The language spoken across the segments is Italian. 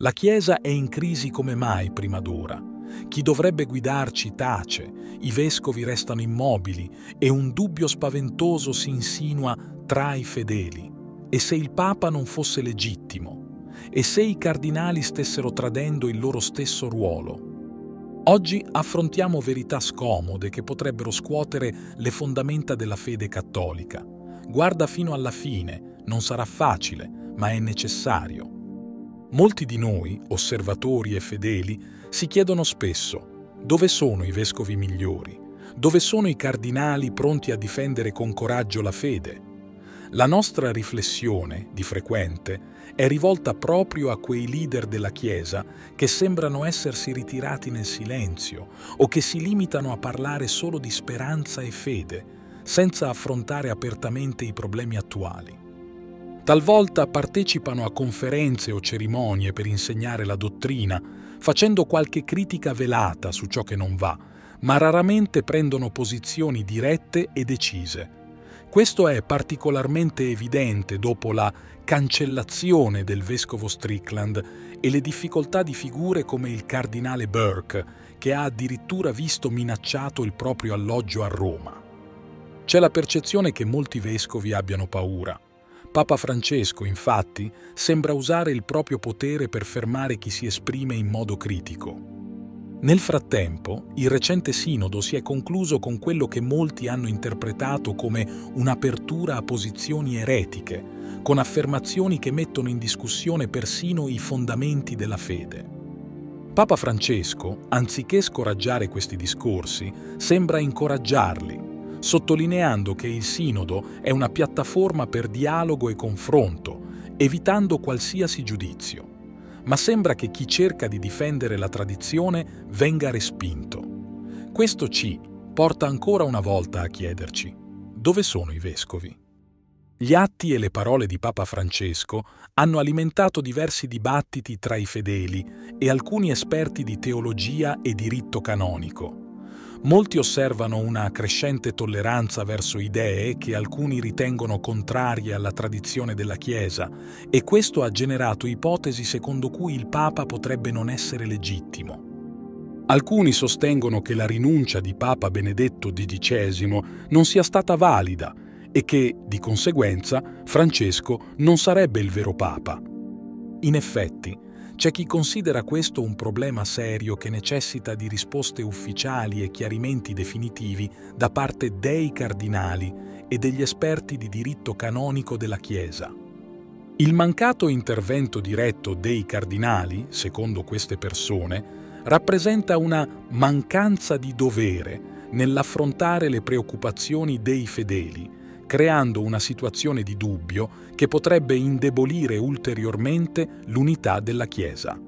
La Chiesa è in crisi come mai prima d'ora. Chi dovrebbe guidarci tace, i vescovi restano immobili e un dubbio spaventoso si insinua tra i fedeli. E se il Papa non fosse legittimo? E se i cardinali stessero tradendo il loro stesso ruolo? Oggi affrontiamo verità scomode che potrebbero scuotere le fondamenta della fede cattolica. Guarda fino alla fine, non sarà facile, ma è necessario. Molti di noi, osservatori e fedeli, si chiedono spesso dove sono i vescovi migliori, dove sono i cardinali pronti a difendere con coraggio la fede. La nostra riflessione, di frequente, è rivolta proprio a quei leader della Chiesa che sembrano essersi ritirati nel silenzio o che si limitano a parlare solo di speranza e fede, senza affrontare apertamente i problemi attuali. Talvolta partecipano a conferenze o cerimonie per insegnare la dottrina, facendo qualche critica velata su ciò che non va, ma raramente prendono posizioni dirette e decise. Questo è particolarmente evidente dopo la cancellazione del vescovo Strickland e le difficoltà di figure come il cardinale Burke, che ha addirittura visto minacciato il proprio alloggio a Roma. C'è la percezione che molti vescovi abbiano paura, Papa Francesco, infatti, sembra usare il proprio potere per fermare chi si esprime in modo critico. Nel frattempo, il recente sinodo si è concluso con quello che molti hanno interpretato come un'apertura a posizioni eretiche, con affermazioni che mettono in discussione persino i fondamenti della fede. Papa Francesco, anziché scoraggiare questi discorsi, sembra incoraggiarli sottolineando che il Sinodo è una piattaforma per dialogo e confronto, evitando qualsiasi giudizio. Ma sembra che chi cerca di difendere la tradizione venga respinto. Questo ci porta ancora una volta a chiederci dove sono i vescovi? Gli atti e le parole di Papa Francesco hanno alimentato diversi dibattiti tra i fedeli e alcuni esperti di teologia e diritto canonico. Molti osservano una crescente tolleranza verso idee che alcuni ritengono contrarie alla tradizione della Chiesa e questo ha generato ipotesi secondo cui il Papa potrebbe non essere legittimo. Alcuni sostengono che la rinuncia di Papa Benedetto XII non sia stata valida e che, di conseguenza, Francesco non sarebbe il vero Papa. In effetti, c'è chi considera questo un problema serio che necessita di risposte ufficiali e chiarimenti definitivi da parte dei cardinali e degli esperti di diritto canonico della Chiesa. Il mancato intervento diretto dei cardinali, secondo queste persone, rappresenta una mancanza di dovere nell'affrontare le preoccupazioni dei fedeli creando una situazione di dubbio che potrebbe indebolire ulteriormente l'unità della Chiesa.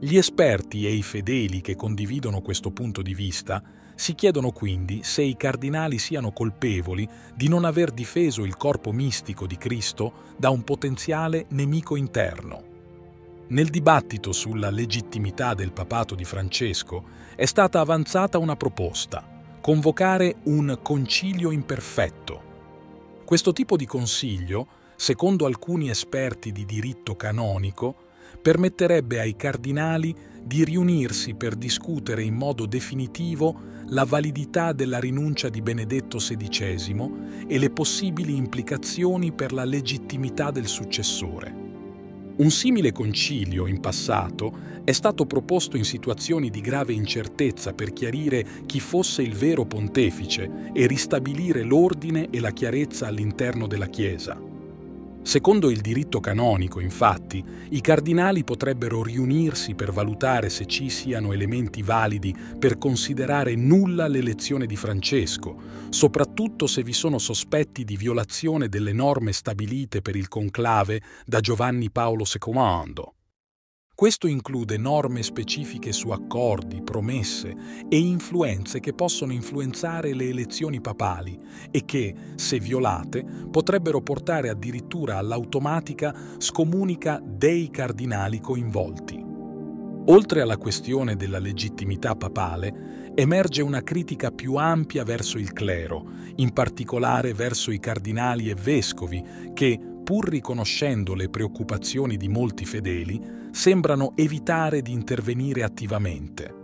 Gli esperti e i fedeli che condividono questo punto di vista si chiedono quindi se i cardinali siano colpevoli di non aver difeso il corpo mistico di Cristo da un potenziale nemico interno. Nel dibattito sulla legittimità del papato di Francesco è stata avanzata una proposta, convocare un concilio imperfetto, questo tipo di consiglio, secondo alcuni esperti di diritto canonico, permetterebbe ai cardinali di riunirsi per discutere in modo definitivo la validità della rinuncia di Benedetto XVI e le possibili implicazioni per la legittimità del successore. Un simile concilio, in passato, è stato proposto in situazioni di grave incertezza per chiarire chi fosse il vero pontefice e ristabilire l'ordine e la chiarezza all'interno della Chiesa. Secondo il diritto canonico, infatti, i cardinali potrebbero riunirsi per valutare se ci siano elementi validi per considerare nulla l'elezione di Francesco, soprattutto se vi sono sospetti di violazione delle norme stabilite per il conclave da Giovanni Paolo II. Questo include norme specifiche su accordi, promesse e influenze che possono influenzare le elezioni papali e che, se violate, potrebbero portare addirittura all'automatica scomunica dei cardinali coinvolti. Oltre alla questione della legittimità papale, emerge una critica più ampia verso il clero, in particolare verso i cardinali e vescovi che, pur riconoscendo le preoccupazioni di molti fedeli, sembrano evitare di intervenire attivamente.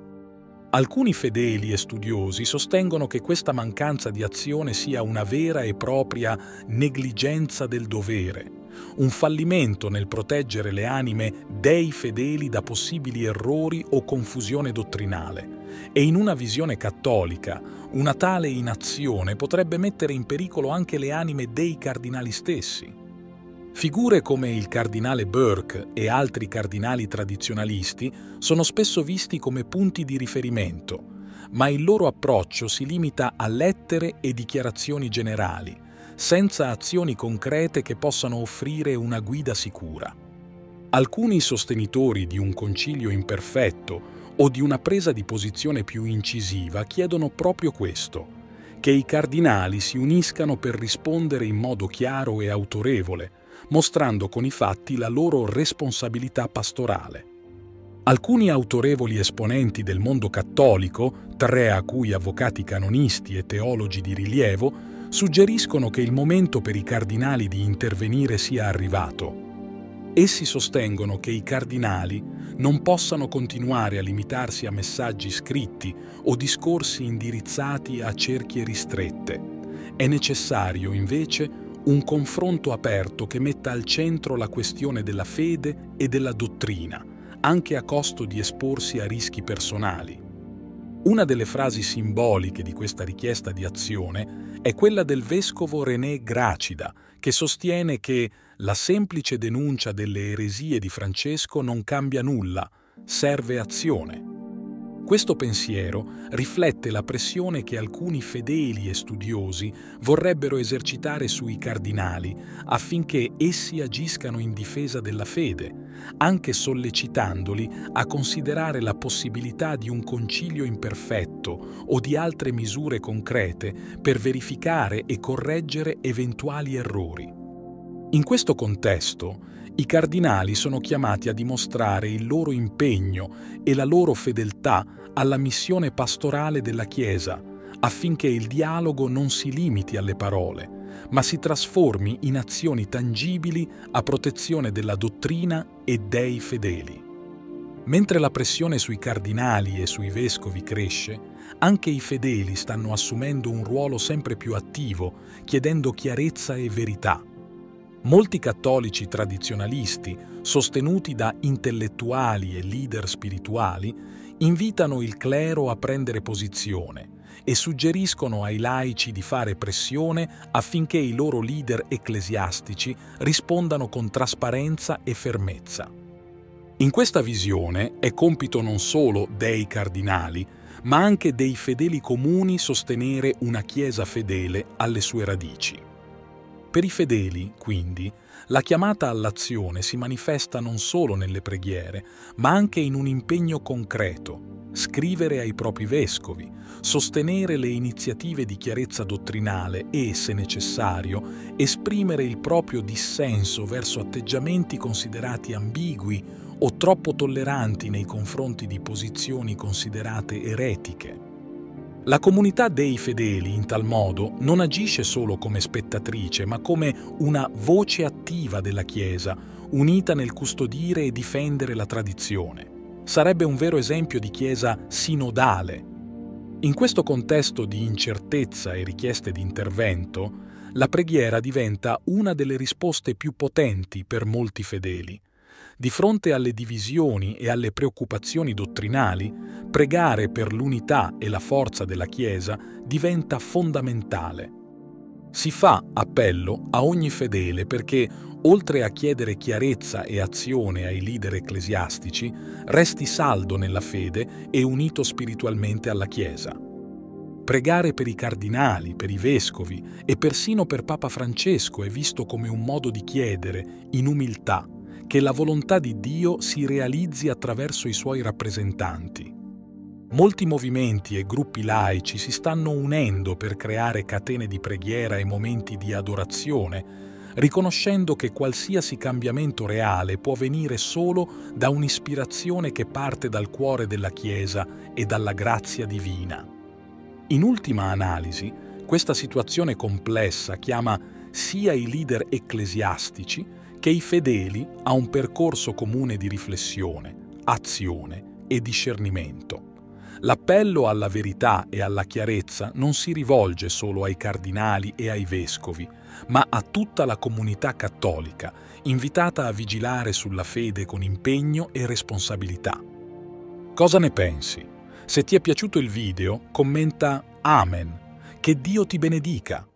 Alcuni fedeli e studiosi sostengono che questa mancanza di azione sia una vera e propria negligenza del dovere, un fallimento nel proteggere le anime dei fedeli da possibili errori o confusione dottrinale. E in una visione cattolica, una tale inazione potrebbe mettere in pericolo anche le anime dei cardinali stessi. Figure come il cardinale Burke e altri cardinali tradizionalisti sono spesso visti come punti di riferimento, ma il loro approccio si limita a lettere e dichiarazioni generali, senza azioni concrete che possano offrire una guida sicura. Alcuni sostenitori di un concilio imperfetto o di una presa di posizione più incisiva chiedono proprio questo, che i cardinali si uniscano per rispondere in modo chiaro e autorevole, mostrando con i fatti la loro responsabilità pastorale. Alcuni autorevoli esponenti del mondo cattolico, tre a cui avvocati canonisti e teologi di rilievo, suggeriscono che il momento per i cardinali di intervenire sia arrivato. Essi sostengono che i cardinali non possano continuare a limitarsi a messaggi scritti o discorsi indirizzati a cerchie ristrette. È necessario, invece, un confronto aperto che metta al centro la questione della fede e della dottrina, anche a costo di esporsi a rischi personali. Una delle frasi simboliche di questa richiesta di azione è quella del vescovo René Gracida, che sostiene che la semplice denuncia delle eresie di Francesco non cambia nulla, serve azione. Questo pensiero riflette la pressione che alcuni fedeli e studiosi vorrebbero esercitare sui cardinali affinché essi agiscano in difesa della fede, anche sollecitandoli a considerare la possibilità di un concilio imperfetto o di altre misure concrete per verificare e correggere eventuali errori. In questo contesto, i cardinali sono chiamati a dimostrare il loro impegno e la loro fedeltà alla missione pastorale della Chiesa, affinché il dialogo non si limiti alle parole, ma si trasformi in azioni tangibili a protezione della dottrina e dei fedeli. Mentre la pressione sui cardinali e sui vescovi cresce, anche i fedeli stanno assumendo un ruolo sempre più attivo, chiedendo chiarezza e verità. Molti cattolici tradizionalisti, sostenuti da intellettuali e leader spirituali, invitano il clero a prendere posizione e suggeriscono ai laici di fare pressione affinché i loro leader ecclesiastici rispondano con trasparenza e fermezza. In questa visione è compito non solo dei cardinali, ma anche dei fedeli comuni sostenere una Chiesa fedele alle sue radici. Per i fedeli, quindi, la chiamata all'azione si manifesta non solo nelle preghiere, ma anche in un impegno concreto, scrivere ai propri vescovi, sostenere le iniziative di chiarezza dottrinale e, se necessario, esprimere il proprio dissenso verso atteggiamenti considerati ambigui o troppo tolleranti nei confronti di posizioni considerate eretiche. La comunità dei fedeli, in tal modo, non agisce solo come spettatrice, ma come una voce attiva della Chiesa, unita nel custodire e difendere la tradizione. Sarebbe un vero esempio di Chiesa sinodale. In questo contesto di incertezza e richieste di intervento, la preghiera diventa una delle risposte più potenti per molti fedeli. Di fronte alle divisioni e alle preoccupazioni dottrinali, pregare per l'unità e la forza della Chiesa diventa fondamentale. Si fa appello a ogni fedele perché, oltre a chiedere chiarezza e azione ai leader ecclesiastici, resti saldo nella fede e unito spiritualmente alla Chiesa. Pregare per i cardinali, per i vescovi e persino per Papa Francesco è visto come un modo di chiedere, in umiltà, che la volontà di Dio si realizzi attraverso i suoi rappresentanti. Molti movimenti e gruppi laici si stanno unendo per creare catene di preghiera e momenti di adorazione, riconoscendo che qualsiasi cambiamento reale può venire solo da un'ispirazione che parte dal cuore della Chiesa e dalla grazia divina. In ultima analisi, questa situazione complessa chiama sia i leader ecclesiastici che i fedeli a un percorso comune di riflessione, azione e discernimento. L'appello alla verità e alla chiarezza non si rivolge solo ai cardinali e ai vescovi, ma a tutta la comunità cattolica, invitata a vigilare sulla fede con impegno e responsabilità. Cosa ne pensi? Se ti è piaciuto il video, commenta Amen. Che Dio ti benedica